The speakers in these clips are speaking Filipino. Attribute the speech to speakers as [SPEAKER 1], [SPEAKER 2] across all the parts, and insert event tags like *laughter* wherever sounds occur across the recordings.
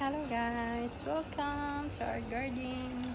[SPEAKER 1] Hello guys! Welcome to our garden.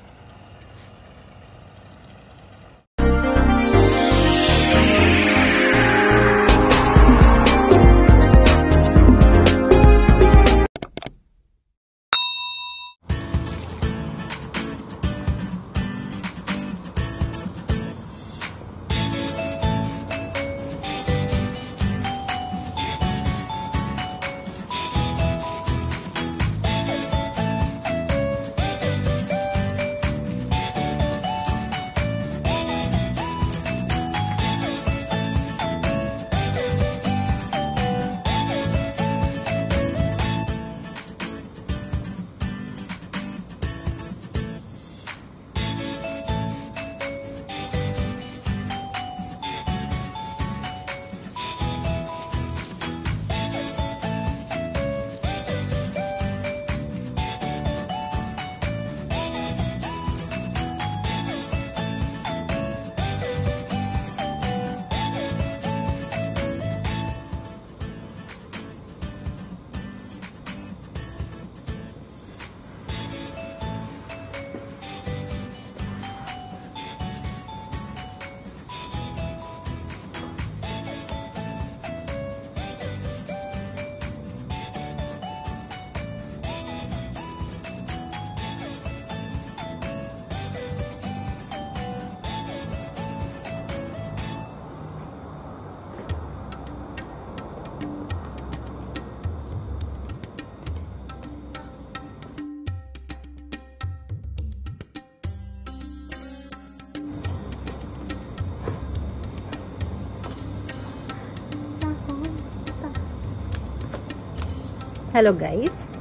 [SPEAKER 1] Hello guys!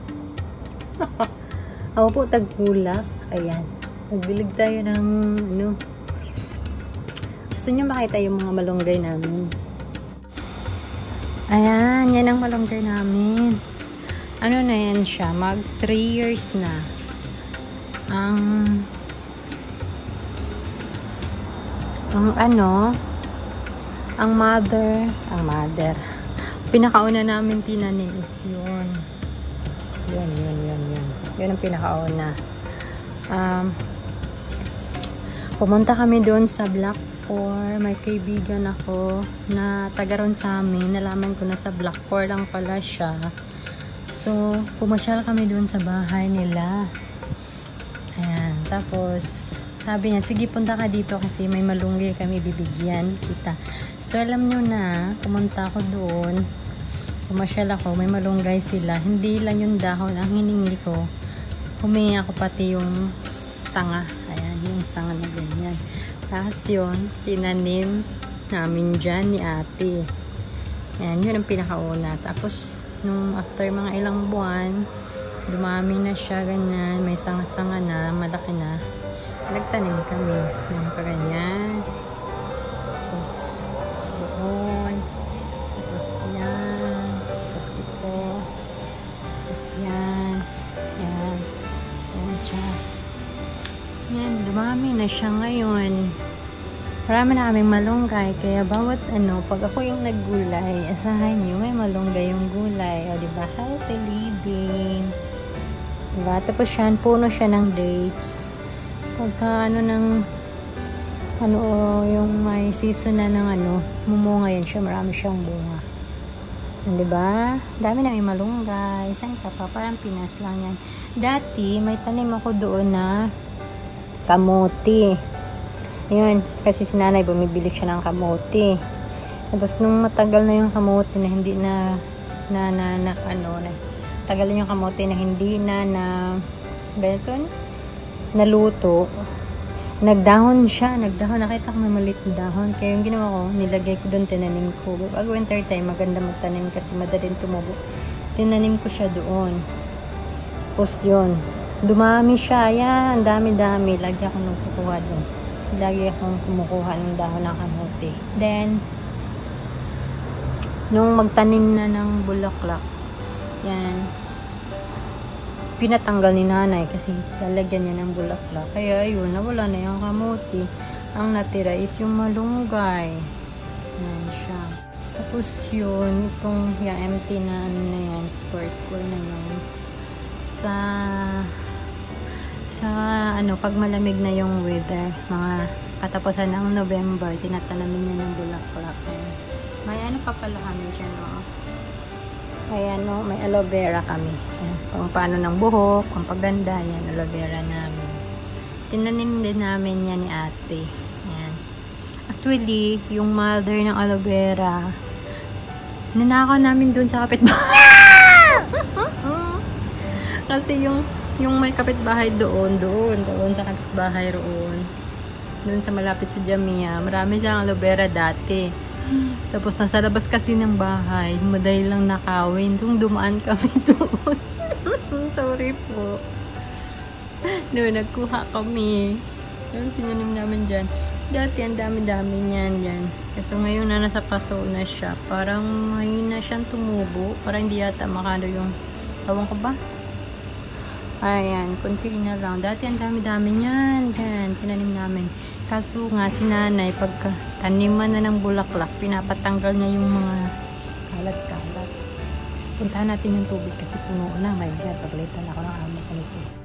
[SPEAKER 1] *laughs* Ako po tagpulak. Ayan. Nagbilig tayo ng ano. Gusto niyo makita yung mga malunggay namin. Ayan, yan ang malunggay namin. Ano na yan siya? Mag 3 years na. Ang ang ano ang mother ang mother pinakauna namin tinanim is yun. Yun, yun, yun, yun. Yun ang pinakauna. Um, pumunta kami doon sa Black 4. May kaibigan ako na taga ron sa amin. Nalaman ko na sa Black 4 lang pala siya. So, pumasyal kami doon sa bahay nila. Ayan. Tapos, sabi niya, sige punta ka dito kasi may malunggay kami bibigyan kita. So, alam nyo na, pumunta ako doon pumasyal ako, may malunggay sila. Hindi lang yung dahon ang hiningi ko. Humingi ako pati yung sanga. Ayan, yung sanga na ganyan. Tapos yun, tinanim namin dyan ni ate. Ayan, yun ang pinakauna. Tapos, nung after mga ilang buwan, dumami na siya ganyan. May sanga-sanga na, malaki na. Nagtanim kami ng ganyan. Tapos yan. Yan. Yan siya. Yan, dumami na siya ngayon. Marami na kaming malunggay. Kaya bawat ano, pag ako yung naggulay, asahan nyo, may malunggay yung gulay. O, diba? Healthy living. Diba? Tapos yan, puno siya ng dates. Pagka ano ng ano yung may season na ng ano, mumunga yan siya, marami siyang bunga. Yan, diba? Dami na may malunggay. Saan ka pa? Parang Pinas lang yan. Dati, may tanim ako doon na kamote. Yun, kasi si nanay bumibili siya ng kamote. Tapos nung matagal na yung kamote na hindi na na na, na ano na tagal na yung kamote na hindi na na beton naluto nagdahon siya nagdahon. Nakita ko may maliit na dahon. Kaya yung ginawa ko nilagay ko doon tinanim ko. Pag winter time maganda magtanim kasi madaling tumubo. Tinanim ko siya doon. Tapos yun dumami siya. Yan dami dami lagi ako nagkukuha doon. Lagi akong kumukuha ng dahon ng kamote. Then nung magtanim na ng bulaklak yan pinatanggal ni nanay kasi lalagyan niya ng bulaklak. Kaya ayun nawala na yung kamote ang natira is yung malunggay. Yan siya. Tapos yun itong yung empty na ano na yan square square na yan sa sa ano pag malamig na yung weather mga katapusan ng November tinatanamin niya ng bulaklak. Ayan. may ano pa pala kami dyan no? May ano may aloe vera kami Ayan. paano ng buhok kung paganda yan aloe vera namin tinanim din namin yan ni ate yan actually yung mother ng aloe vera ninakaw namin dun sa kapitbahay *laughs* kasi yung yung may kapitbahay doon, doon, doon sa kapitbahay roon. Doon sa malapit sa Jamia. Marami siyang aloe vera dati. Tapos nasa labas kasi ng bahay, madali lang nakawin. Tung dumaan kami *laughs* doon. Sorry po. Doon, nagkuha kami. Yung tinanim namin dyan. Dati, ang dami-dami niyan dyan. Kaso ngayon na nasa paso na siya. Parang mahina siyang tumubo. Parang hindi yata makano yung, tawang ko ba? Ayan, kunti na lang. Dati ang dami-dami niyan. Yan, tinanim namin. Kaso nga, si nanay, pagka taniman na ng bulaklak, pinapatanggal niya yung mga kalat-kalat. Puntahan natin yung tubig kasi puno na. My God, paglitan ako ng amo ko nito.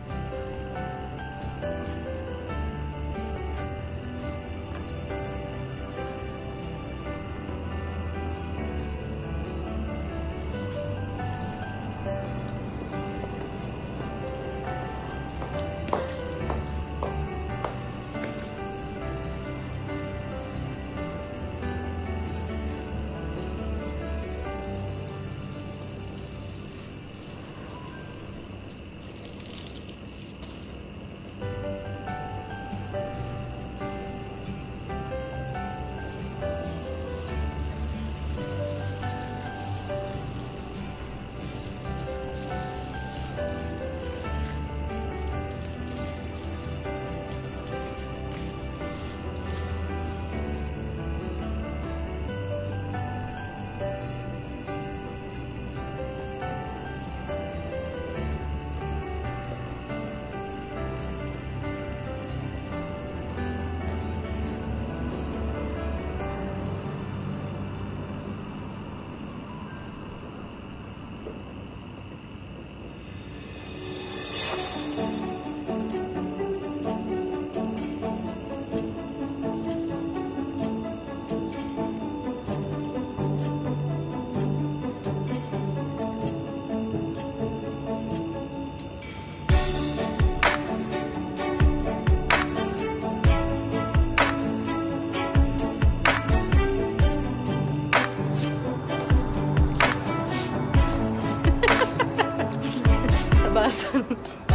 [SPEAKER 1] us.